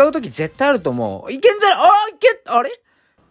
使うとき絶対あると思う。いけんじゃないあいけあれ？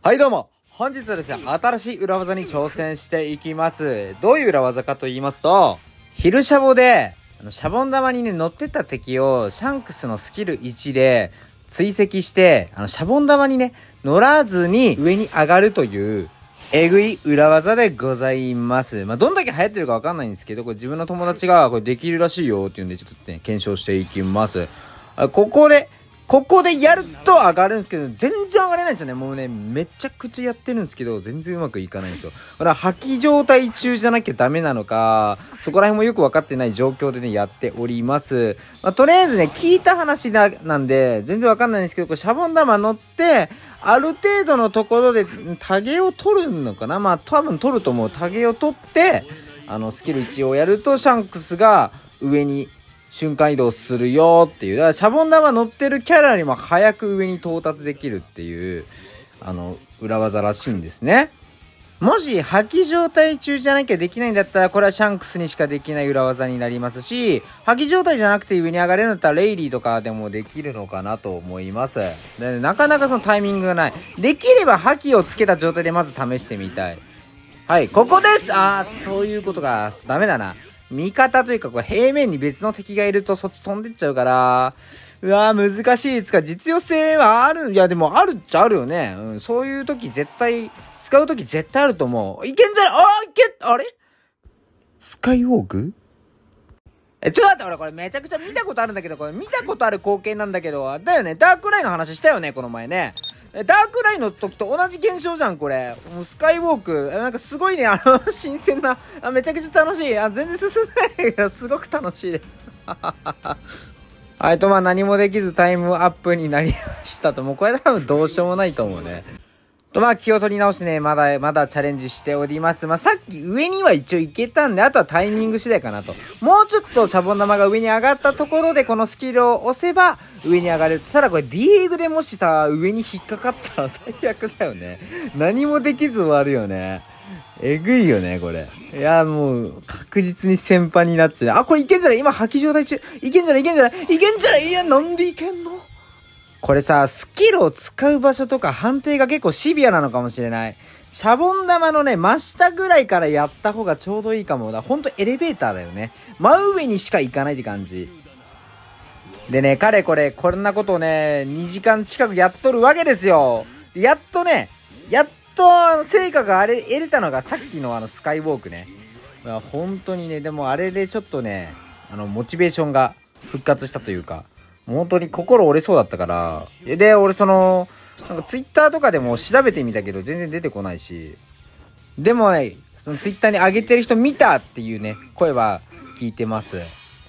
はいどうも。本日はですね、新しい裏技に挑戦していきます。どういう裏技かと言いますと、ヒルシャボで、あのシャボン玉にね、乗ってた敵をシャンクスのスキル1で追跡して、あの、シャボン玉にね、乗らずに上に上がるという、えぐい裏技でございます。まあ、どんだけ流行ってるかわかんないんですけど、これ自分の友達がこれできるらしいよっていうんで、ちょっとね、検証していきます。あここで、ここでやると上がるんですけど、全然上がれないですよね。もうね、めちゃくちゃやってるんですけど、全然うまくいかないんですよ。これは破棄状態中じゃなきゃダメなのか、そこら辺もよく分かってない状況でね、やっております。まあ、とりあえずね、聞いた話だなんで、全然わかんないんですけど、これシャボン玉乗って、ある程度のところでタゲを取るのかなまあ多分取ると思う。タゲを取って、あの、スキル1をやると、シャンクスが上に瞬間移動するよっていう。だからシャボン玉乗ってるキャラよりも早く上に到達できるっていう、あの、裏技らしいんですね。もし、破棄状態中じゃなきゃできないんだったら、これはシャンクスにしかできない裏技になりますし、破棄状態じゃなくて上に上がれるんだったら、レイリーとかでもできるのかなと思います。でなかなかそのタイミングがない。できれば破棄をつけた状態でまず試してみたい。はい、ここですあー、そういうことか。ダメだな。味方というか、これ平面に別の敵がいるとそっち飛んでっちゃうから、うわー難しいつか。実用性はある。いや、でもあるっちゃあるよね。うん、そういう時絶対、使う時絶対あると思う。いけんじゃない？あいけあれ？スカイウォーク？え、ちょっと待って、俺これめちゃくちゃ見たことあるんだけど、これ見たことある光景なんだけど、だよね、ダークライの話したよね、この前ね。えダークライの時と同じ現象じゃん、これ。もうスカイウォーク。えなんかすごいね、あの、新鮮な、あめちゃくちゃ楽しい。あ、全然進んでないけど、すごく楽しいです。はい、と、まあ何もできずタイムアップになりましたと。もうこれ多分どうしようもないと思うね。と、まあ気を取り直してね、まだ、まだチャレンジしております。まあさっき上には一応行けたんで、あとはタイミング次第かなと。もうちょっとシャボン玉が上に上がったところで、このスキルを押せば上に上がれる。ただこれ D リーグでもしさ、上に引っかかったら 最悪だよね。何もできず終わるよね。えぐいよね、これ。いや、もう、確実に先輩になっちゃう。あ、これいけんじゃない？今、破棄状態中。いけんじゃない？いけんじゃない？いけんじゃない？いや、なんでいけんの？これさ、スキルを使う場所とか判定が結構シビアなのかもしれない。シャボン玉のね、真下ぐらいからやった方がちょうどいいかも。だほんとエレベーターだよね。真上にしか行かないって感じ。でね、彼これ、こんなことをね、2時間近くやっとるわけですよ。やっとね、やっと成果があれ、得れたのがさっきのあのスカイウォークね。まあ、本当にね、でもあれでちょっとね、あの、モチベーションが復活したというか、本当に心折れそうだったから、で、俺その、なんかツイッターとかでも調べてみたけど全然出てこないし、でもね、そのツイッターに上げてる人見たっていうね、声は聞いてます。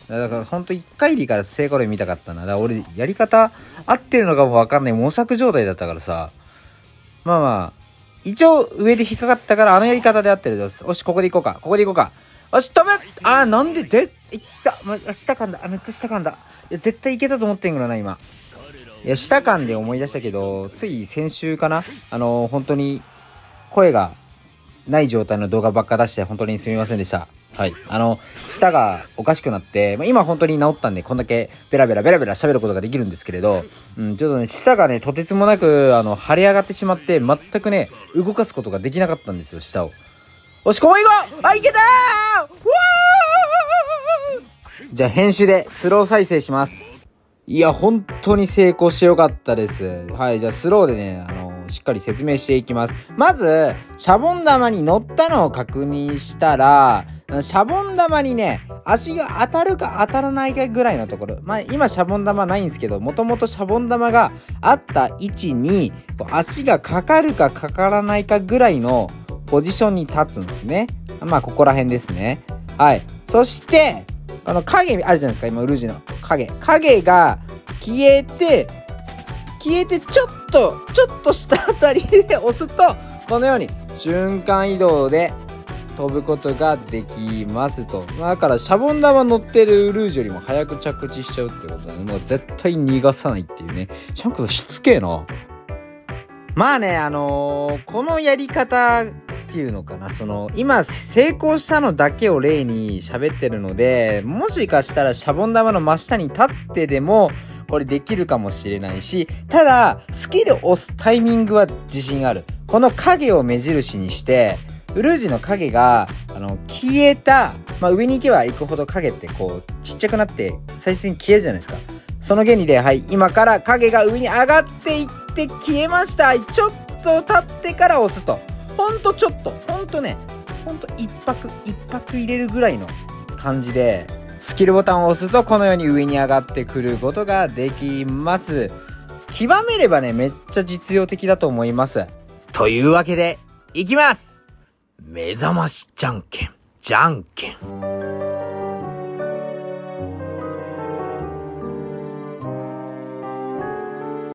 だからほんと1回でいいから成功で見たかったな。だから俺やり方合ってるのかもわかんない模索状態だったからさ。まあまあ、一応上で引っかかったからあのやり方で合ってるです。よし、ここで行こうか。ここで行こうか。よし、止めあー、なんでで、いった？ま、下噛んだ。あ、めっちゃ下噛んだ。いや、絶対いけたと思ってんからな、今。いや、下噛んで思い出したけど、つい先週かなあの本当に、声がない状態の動画ばっか出して本当にすみませんでした。はい。あの、舌がおかしくなって、まあ、今本当に治ったんで、こんだけベラベラベラベラ喋ることができるんですけれど、うん、ちょっとね、舌がね、とてつもなく、あの、腫れ上がってしまって、全くね、動かすことができなかったんですよ、舌を。よし、ここ行こうあ、いけたじゃあ、編集でスロー再生します。いや、本当に成功してよかったです。はい、じゃあスローでね、あのしっかり説明していきます。まず、シャボン玉に乗ったのを確認したら、シャボン玉にね、足が当たるか当たらないかぐらいのところ。まあ、今シャボン玉ないんですけど、もともとシャボン玉があった位置に、足がかかるかかからないかぐらいのポジションに立つんですね。まあ、ここら辺ですね。はい。そして、この影あるじゃないですか、今、ウルージュの影。影が消えて、消えてちょっと、ちょっとしたあたりで押すと、このように瞬間移動で飛ぶことができますと。だから、シャボン玉乗ってるウルージュよりも早く着地しちゃうってことだね。もう絶対逃がさないっていうね。シャンクスしつけえな。まあね、あのーこのやり方ていうのかな、その、今成功したのだけを例に喋ってるので、もしかしたらシャボン玉の真下に立ってでも、これできるかもしれないし、ただ、スキル押すタイミングは自信ある。この影を目印にして、ウルージの影が、あの、消えた、まあ、上に行けば行くほど影ってこう、ちっちゃくなって最終的に消えるじゃないですか。その原理で、はい、今から影が上に上がっていって消えました。ちょっと経ってから押すと。ほんとちょっと、ほんとね、ほんと一泊、一泊入れるぐらいの感じで、スキルボタンを押すとこのように上に上がってくることができます。極めればね、めっちゃ実用的だと思います。というわけで、いきます目覚ましじゃんけん、じゃんけん。